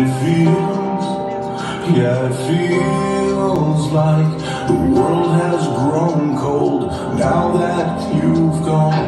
it feels, yeah, it feels like the world has grown cold. Now that you've gone